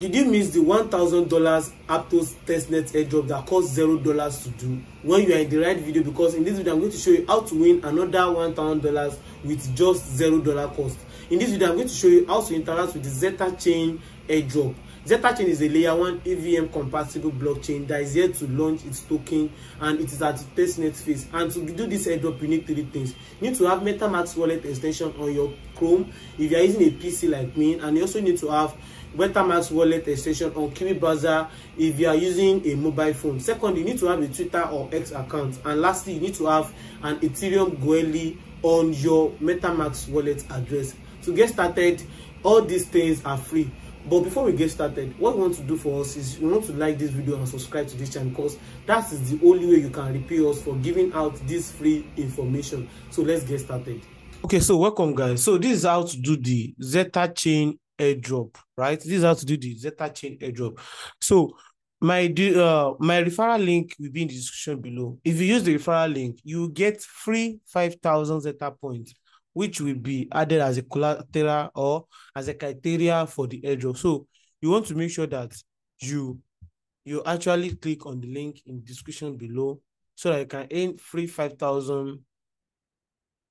Did you miss the one thousand dollars Aptos testnet airdrop that cost zero dollars to do? When you are in the right video, because in this video I'm going to show you how to win another one thousand dollars with just zero dollar cost. In this video I'm going to show you how to interact with the Zeta Chain airdrop. Zeta Chain is a layer one EVM compatible blockchain that is here to launch its token and it is at testnet phase. And to do this airdrop, you need three things. You need to have MetaMask wallet extension on your Chrome if you are using a PC like me, and you also need to have MetaMask wallet extension on Kiwi browser if you are using a mobile phone. Second, you need to have a Twitter or X account. And lastly, you need to have an Ethereum Goerli on your MetaMask wallet address. To get started, all these things are free. But before we get started, what we want to do for us is you want to like this video and subscribe to this channel because that is the only way you can repay us for giving out this free information. So let's get started. Okay, so welcome guys. So this is how to do the Zeta Chain airdrop, right? This is how to do the Zeta Chain airdrop. So my uh my referral link will be in the description below. If you use the referral link, you get free 5,000 Zeta points, which will be added as a collateral or as a criteria for the airdrop. So you want to make sure that you you actually click on the link in the description below so that you can earn free 5,000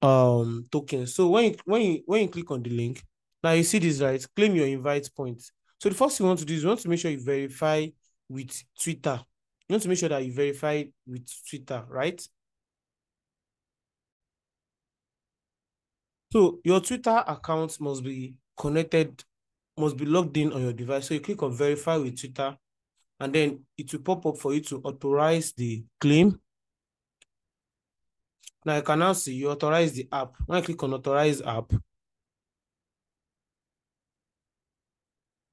um tokens. So when you, when you when you click on the link, now you see this right, claim your invite points. So the first thing you want to do is you want to make sure you verify with Twitter. You want to make sure that you verify with Twitter, right? So your Twitter account must be connected, must be logged in on your device. So you click on verify with Twitter, and then it will pop up for you to authorize the claim. Now you can now see you authorize the app. When I click on authorize app,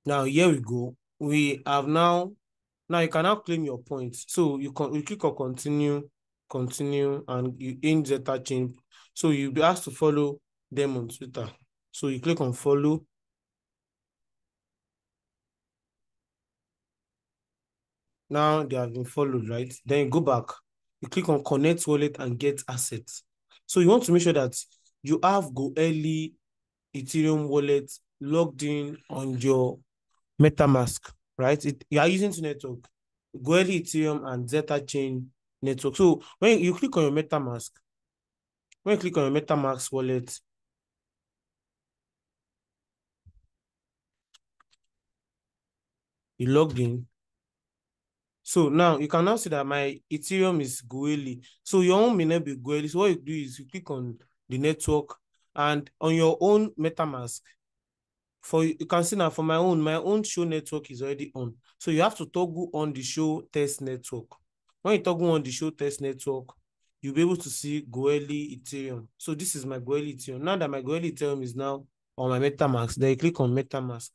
now here we go. We have now, now you can now claim your points. So you can you click on continue, continue, and you in Zeta chain. So you'll be asked to follow them on Twitter. So you click on follow. Now they have been followed, right? Then you go back you click on connect wallet and get assets. So you want to make sure that you have Goerli Ethereum wallet logged in on your MetaMask, right? It, you are using two network, Goerli Ethereum and Zeta Chain network. So when you click on your MetaMask, when you click on your MetaMask wallet, you logged in, so now you can now see that my Ethereum is Goerli. So your own may not be Goerli. So what you do is you click on the network and on your own MetaMask. For you can see now for my own, my own show network is already on. So you have to toggle on the show test network. When you toggle on the show test network, you'll be able to see Goerli Ethereum. So this is my Goerli Ethereum. Now that my Goerli Ethereum is now on my MetaMask, then you click on MetaMask.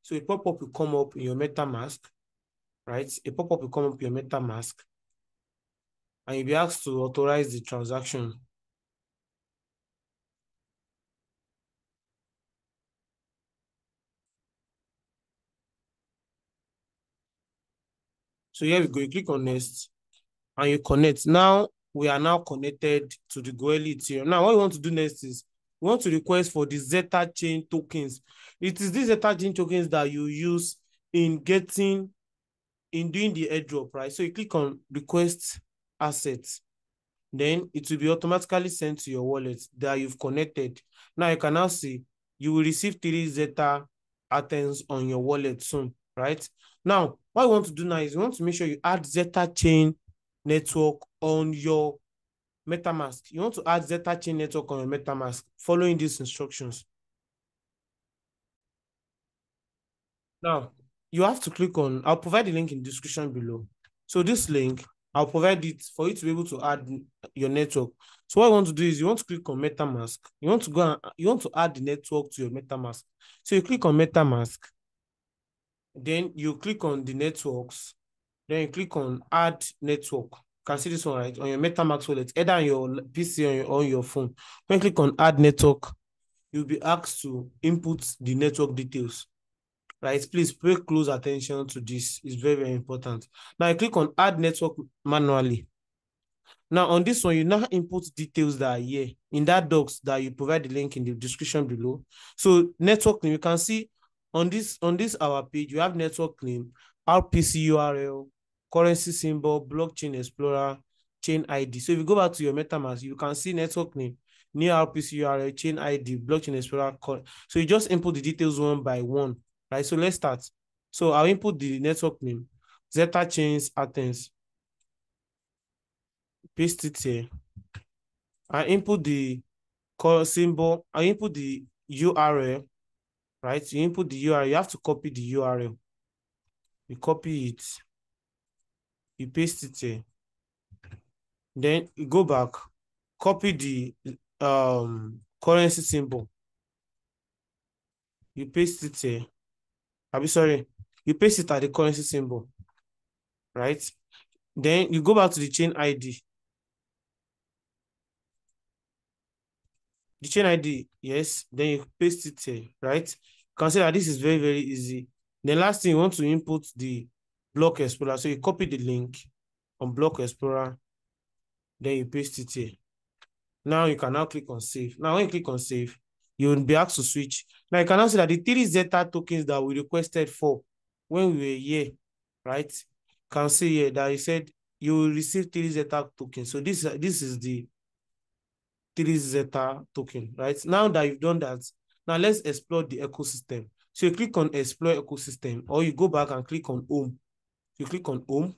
So a pop-up will come up in your MetaMask right? A pop-up will come up in your MetaMask and you'll be asked to authorize the transaction. So here we go, you click on next and you connect. Now we are now connected to the Goerli Ethereum. Now what we want to do next is we want to request for the Zeta Chain tokens. It is these Zeta Chain tokens that you use in getting in doing the airdrop, right? So you click on request assets, then it will be automatically sent to your wallet that you've connected. Now you can now see you will receive three Zeta items on your wallet soon, right? Now, what you want to do now is you want to make sure you add Zeta chain network on your MetaMask. You want to add Zeta chain network on your MetaMask following these instructions. Now, you have to click on, I'll provide the link in the description below. So this link, I'll provide it for you to be able to add your network. So what I want to do is you want to click on MetaMask. You want to go and you want to add the network to your MetaMask. So you click on MetaMask. Then you click on the networks. Then you click on add network. You can see this one right on your MetaMask wallet, either on your PC or on your phone. When you click on add network, you'll be asked to input the network details right? Please pay close attention to this. It's very, very important. Now I click on add network manually. Now on this one, you now input details that are here in that docs that you provide the link in the description below. So network, you can see on this on this our page, you have network name, RPC URL, currency symbol, blockchain explorer, chain ID. So if you go back to your MetaMask, you can see network name, new RPC URL, chain ID, blockchain explorer. So you just input the details one by one, right? So let's start. So I'll input the network name, Zeta Chains Athens. Paste it here. I input the call symbol. I input the URL, right? You input the URL. You have to copy the URL. You copy it. You paste it here. Then you go back, copy the um currency symbol. You paste it here. I'll be sorry. You paste it at the currency symbol, right? Then you go back to the chain ID. The chain ID, yes. Then you paste it here, right? That this is very, very easy. The last thing you want to input the block explorer. So you copy the link on block explorer then you paste it here. Now you can now click on save. Now when you click on save, you will be asked to switch. Now you can now see that the three Zeta tokens that we requested for when we were here, right? Can see here that you said you will receive three Zeta tokens. So this, this is the three Zeta token, right? Now that you've done that, now let's explore the ecosystem. So you click on explore ecosystem or you go back and click on home. You click on home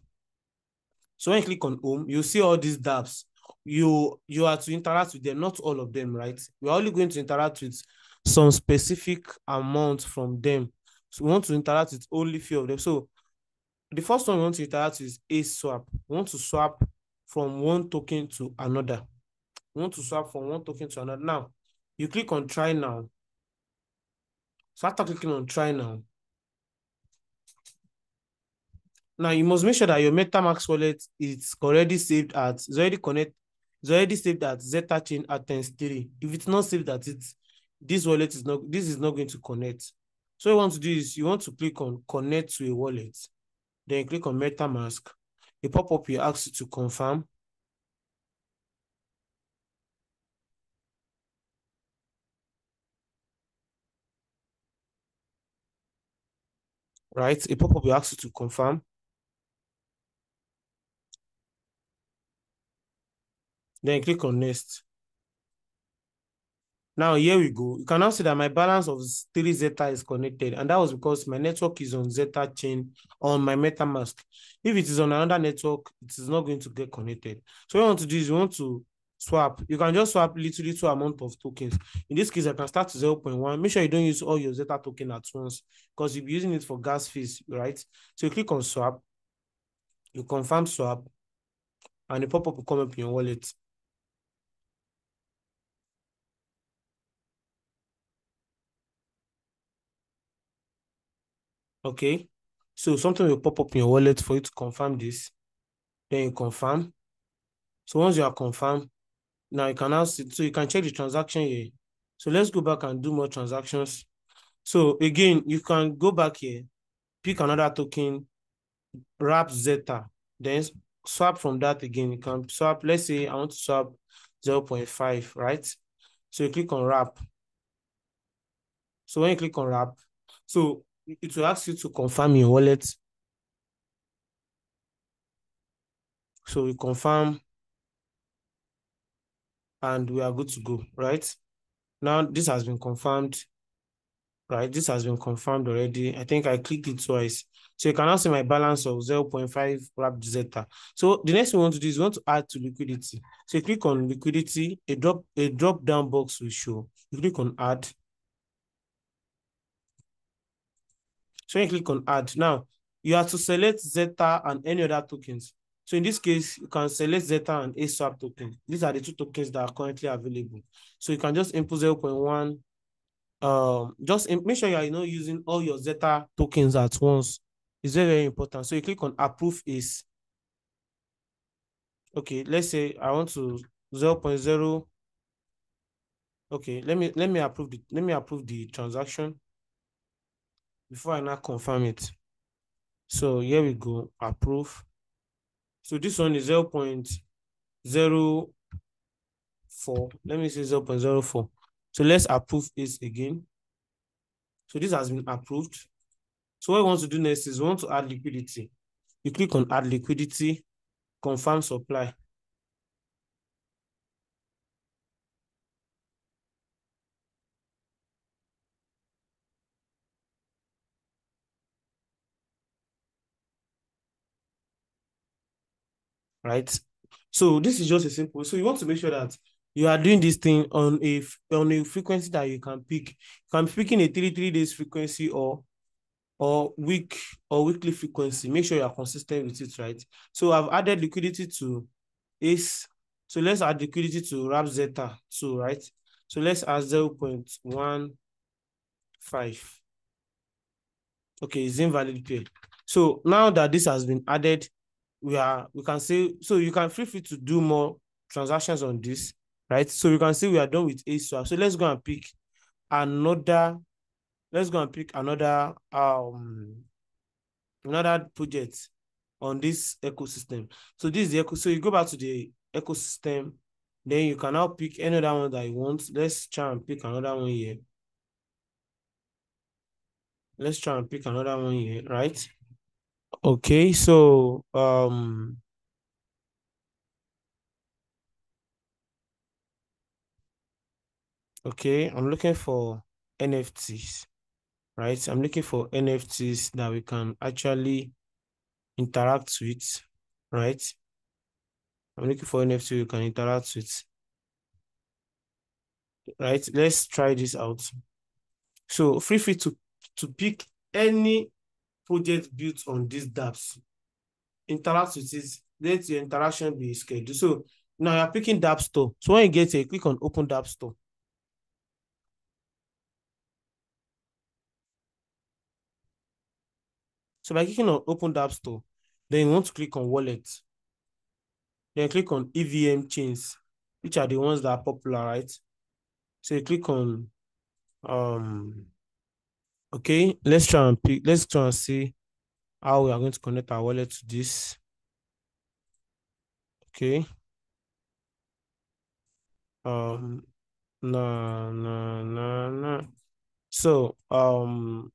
so when you click on home, you see all these dApps. You you are to interact with them, not all of them, right? We're only going to interact with some specific amount from them. So we want to interact with only few of them. So the first one we want to interact with is swap. We want to swap from one token to another. We want to swap from one token to another. Now, you click on try now. So after clicking on try now, Now you must make sure that your MetaMask wallet is already saved at it's already connect it's already saved at Zeta chain at Athens 3. If it's not saved at it, this wallet is not this is not going to connect. So you want to do is you want to click on connect to a wallet. Then you click on MetaMask. A pop-up will ask you to confirm. Right, a pop-up will ask you to confirm. Then click on next. Now here we go. You can now see that my balance of three Zeta is connected. And that was because my network is on Zeta chain on my MetaMask. If it is on another network, it is not going to get connected. So what you want to do is you want to swap. You can just swap little, little amount of tokens. In this case, I can start to 0 0.1. Make sure you don't use all your Zeta token at once because you'll be using it for gas fees, right? So you click on swap. You confirm swap. And the pop-up will come up in your wallet. Okay. So something will pop up in your wallet for you to confirm this. Then you confirm. So once you are confirmed, now you can now see, so you can check the transaction here. So let's go back and do more transactions. So again, you can go back here, pick another token, wrap Zeta, then swap from that again. You can swap, let's say I want to swap 0 0.5, right? So you click on wrap. So when you click on wrap, so it will ask you to confirm your wallet. So we confirm and we are good to go, right? Now this has been confirmed, right? This has been confirmed already. I think I clicked it twice. So you can now see my balance of 0 0.5 wrapped zeta. So the next thing we want to do is we want to add to liquidity. So you click on liquidity, a drop, a drop down box will show. You click on add. So you click on add. Now, you have to select Zeta and any other tokens. So in this case, you can select Zeta and AceSwap token. These are the two tokens that are currently available. So you can just input 0 0.1. Um, just make sure you are not using all your Zeta tokens at once. It's very, very important. So you click on approve is. Okay, let's say I want to 0 0.0. Okay, let me let me approve the let me approve the transaction before I now confirm it. So here we go, approve. So this one is 0 0.04. Let me say 0 0.04. So let's approve this again. So this has been approved. So what we want to do next is we want to add liquidity. You click on add liquidity, confirm supply. Right. So this is just a simple. So you want to make sure that you are doing this thing on a on a frequency that you can pick. You can picking a three three days frequency or or week or weekly frequency. Make sure you are consistent with it, right? So I've added liquidity to ACE. So let's add liquidity to wrap Zeta too, right? So let's add 0 0.15. Okay, it's invalid pair. So now that this has been added, we are we can say so you can feel free to do more transactions on this, right? So you can see we are done with swap. So let's go and pick another let's go and pick another um another project on this ecosystem. So this is the eco. So you go back to the ecosystem, then you can now pick any other one that you want. Let's try and pick another one here. Let's try and pick another one here, right? Okay, so um okay, I'm looking for NFTs right? I'm looking for NFTs that we can actually interact with, right? I'm looking for NFT we can interact with. Right, let's try this out. So feel free to, to pick any project built on these dApps. Interact with it, let your interaction be scheduled. So now you're picking dApp store. So when you get here, click on open dApp store. So by clicking on Open dApp Store, then you want to click on Wallet. Then click on EVM chains, which are the ones that are popular, right? So you click on, um, okay, let's try and pick, let's try and see how we are going to connect our wallet to this. Okay. Um, no, no, no, no. So, um,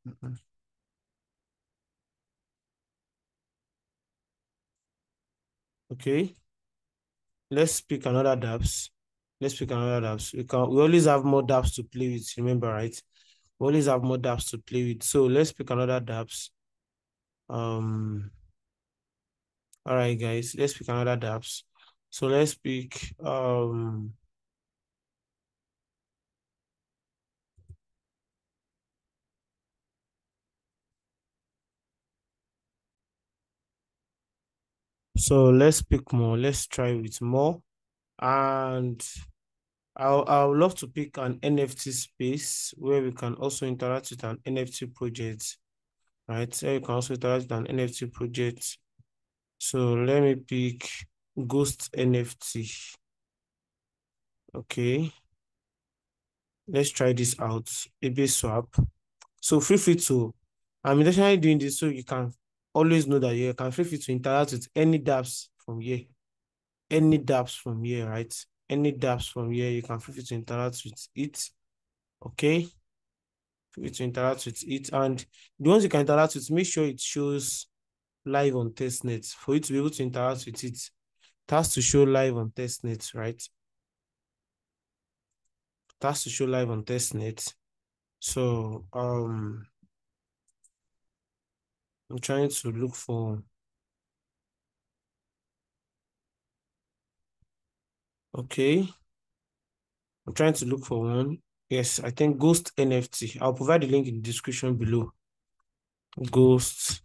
Okay. Let's pick another dApps. Let's pick another dApps. We can we always have more dApps to play with, remember, right? We always have more dApps to play with. So let's pick another dApps. Um all right, guys, let's pick another dApps. So let's pick um So let's pick more. Let's try with more. And I would love to pick an NFT space where we can also interact with an NFT project, right? So you can also interact with an NFT project. So let me pick Ghost NFT. Okay. Let's try this out. A base swap. So feel free to, I'm intentionally doing this so you can always know that you can feel free to interact with any dApps from here. Any dApps from here, right? Any dApps from here, you can feel free to interact with it. Okay. Feel free to interact with it. And the ones you can interact with, make sure it shows live on testnet. For you to be able to interact with it, it has to show live on testnet, right? It has to show live on testnet. So um I'm trying to look for okay. I'm trying to look for one. Yes, I think Ghost NFT. I'll provide the link in the description below. Ghost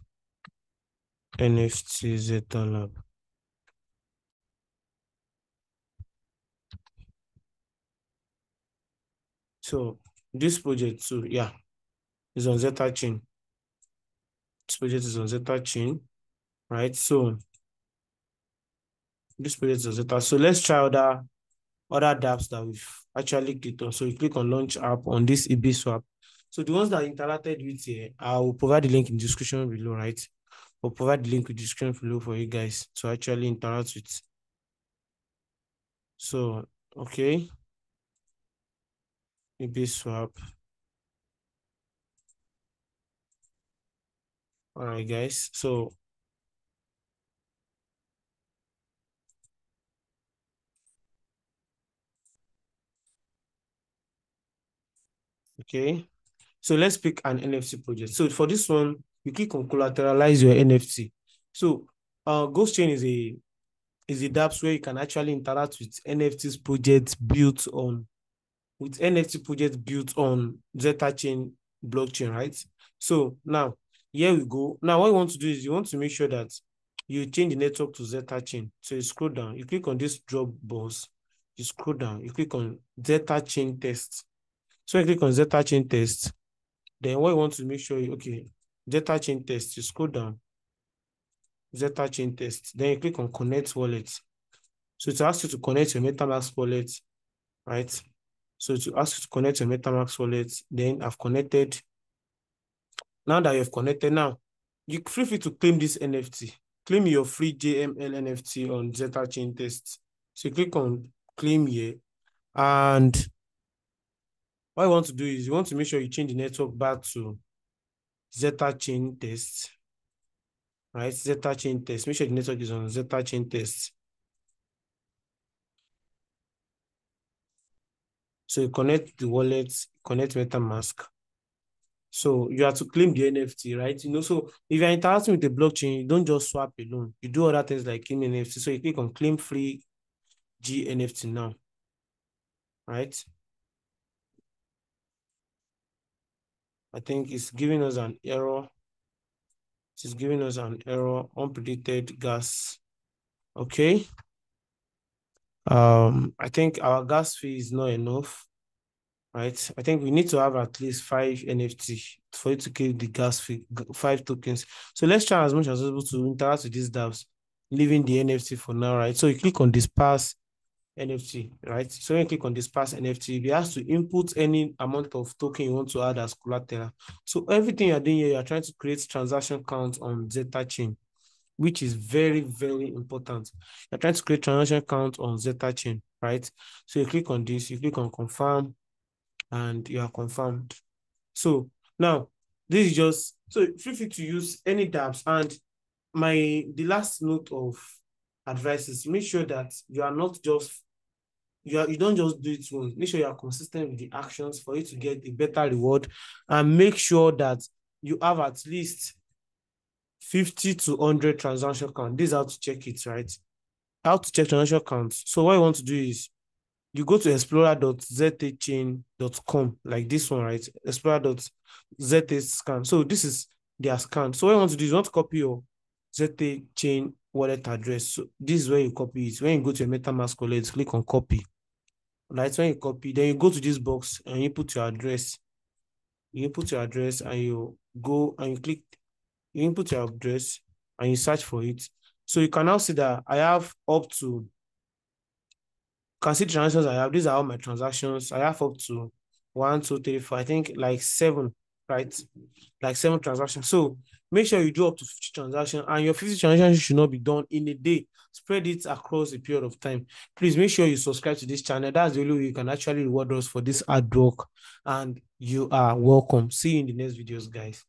NFT Zeta Lab. So this project, so yeah, is on Zeta chain. This project is on Zeta chain, right? So this project on Zeta. So let's try other other dApps that we've actually clicked on. So you click on launch app on this Ibiswap. So the ones that I interacted with here, I will provide the link in description below, right? I'll provide the link in description below for you guys to actually interact with. So, okay. Ibiswap. all right guys so okay. So let's pick an nft project. So for this one you click on collateralize your nft so uh ghost chain is a is a dapps where you can actually interact with nfts projects built on with nft projects built on zeta chain blockchain right? So now here we go. Now what you want to do is you want to make sure that you change the network to zeta chain. So you scroll down. You click on this drop box. You scroll down. You click on zeta chain test so you click on Zeta chain test. Then what you want to make sure, you, okay, Zeta chain test, you scroll down, Zeta chain test. Then you click on connect wallet. So it asks you to connect your MetaMask wallet, right? So to ask you to connect your MetaMask wallet, then I've connected. Now that you've connected, now you feel free to claim this NFT. Claim your free JML NFT on Zeta chain test. So you click on claim here and what you want to do is you want to make sure you change the network back to Zeta chain test. Right, Zeta chain test. Make sure the network is on Zeta chain test. So you connect the wallet, connect MetaMask. So you have to claim the NFT, right? You know, so if you're interacting with the blockchain, you don't just swap alone. You do other things like claim NFT. So you click on claim free G NFT now. Right? I think it's giving us an error. It's giving us an error, unpredicted gas. Okay. Um, I think our gas fee is not enough, right? I think we need to have at least five NFT for you to keep the gas fee, five tokens. So let's try as much as possible to interact with these dApps, leaving the NFT for now, right? So you click on Disperse NFT, right? So when you click on this pass NFT, it has to input any amount of token you want to add as collateral. So everything you're doing here, you're trying to create transaction count on Zeta chain, which is very, very important. You're trying to create transaction count on Zeta chain, right? So you click on this, you click on confirm, and you are confirmed. So now this is just so feel free to use any dApps. And my the last note of advice is make sure that you are not just you, are, you don't just do it once. Make sure you are consistent with the actions for you to get a better reward and make sure that you have at least 50 to 100 transaction count. This is how to check it, right? How to check transaction counts. So what you want to do is you go to explorer.zetachain.com, like this one, right? Explorer.zscan. So this is their scan. So what you want to do is you want to copy your Zeta chain wallet address. So this is where you copy it. When you go to your MetaMask wallet, click on copy right when you copy then you go to this box and you put your address. You input your address and you go and you click you input your address and you search for it. So you can now see that i have up to can see transactions i have. These are all my transactions. I have up to one two three four i think like seven right? Like seven transactions. So make sure you do up to 50 transactions and your 50 transactions should not be done in a day. Spread it across a period of time. Please make sure you subscribe to this channel. That's the only way you can actually reward us for this hard work and you are welcome. See you in the next videos guys